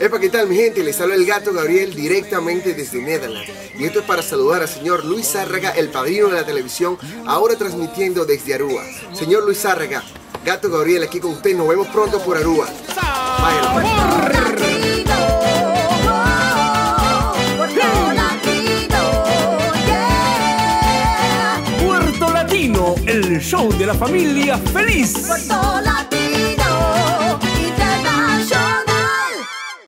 Epa, ¿qué tal mi gente? Les habla el gato Gabriel directamente desde Netherlands. Y esto es para saludar al señor Luis Zárraga, el padrino de la televisión, ahora transmitiendo desde Aruba. Señor Luis Zárraga, gato Gabriel aquí con usted, nos vemos pronto por Aruba. Puerto Latino, el show de la familia feliz.